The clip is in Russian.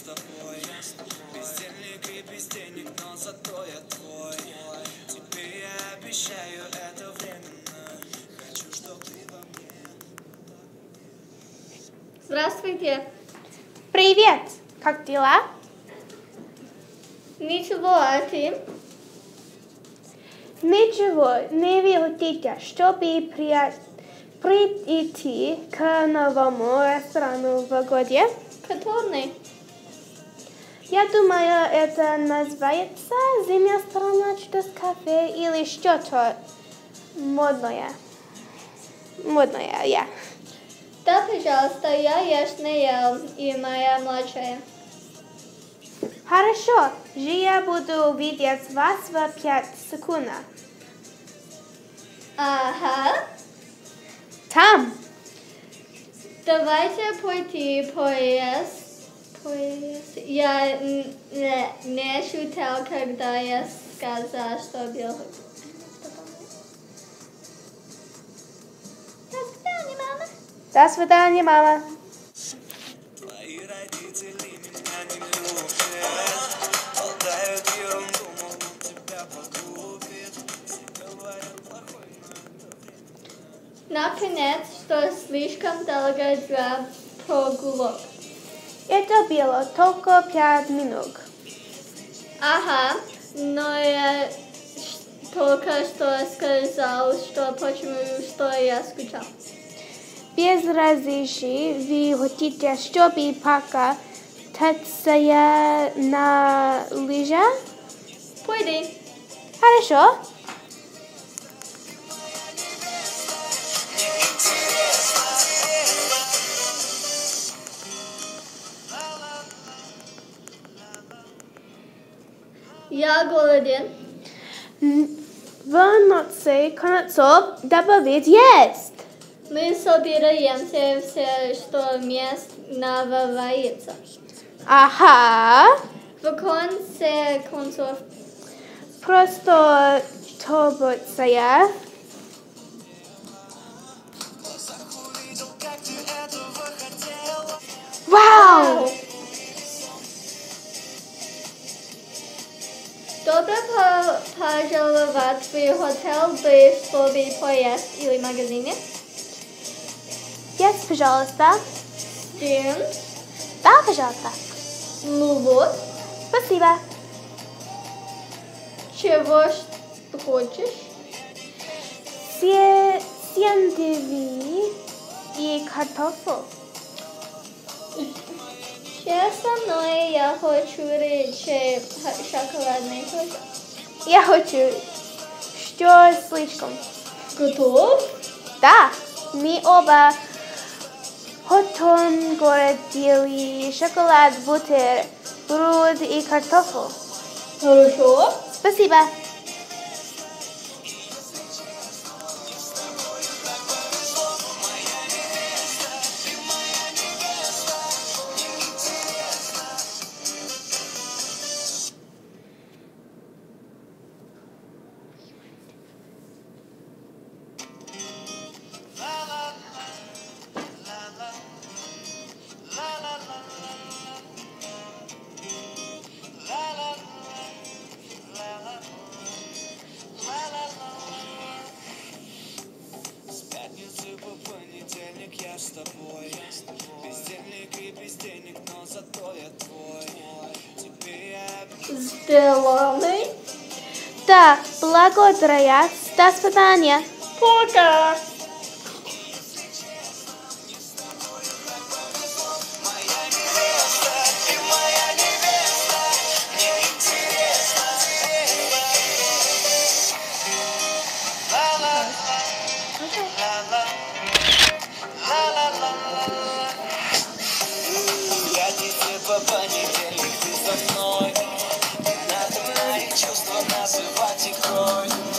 с тобой Бездельник и без денег, но зато я твой Тебе я обещаю это временно Хочу, чтоб ты во мне Здравствуйте! Привет! Как дела? Ничего, а ты? Ничего, не видите, чтобы прият... прийти к новому ресторану в городе. Который? Я думаю, это называется «Зимняя страна чудес кафе» или что-то модное. Модное, я. Да, пожалуйста, я ешь не ел, и моя младшая. Хорошо, же я буду видеть вас в пять секунд. Ага. Там. Давайте пойти поесть. Поесть. Я не, не шутил, когда я сказал, что был. До свидания, мама. До свидания, мама. Твои родители меня не любят Болтают ерунду, могут тебя погубить Все говорят плохой, но это время Наконец, что слишком долго для прогулок. Это было только пять минут. Ага, но я ш- только что сказал, что почему что я скучал. Без разреши вы хотите, чтобы пока кататься на лыжах? Пойди. Хорошо. Я голоден. В ночи концов добавить есть. Мы собираемся все, что мест навывается. Ага. В конце концов, Просто тобоцая. Увидел, Добро по- пожаловать в хотел без чтобы поесть или магазине. Есть, пожалуйста. Джин, Да, пожалуйста. ну вот, Спасибо. чего ж ты хочешь? Се- Сендви и картофель. Че со мной я хочу речи шоколадный тоже. Я хочу, что слишком. Готов? Да, мы оба хотим городили шоколад, бутер, бруд и картофель. Хорошо. Спасибо. Я Сделанный. Да, благодаря. До свидания. Пока. Пятницы понедельник ты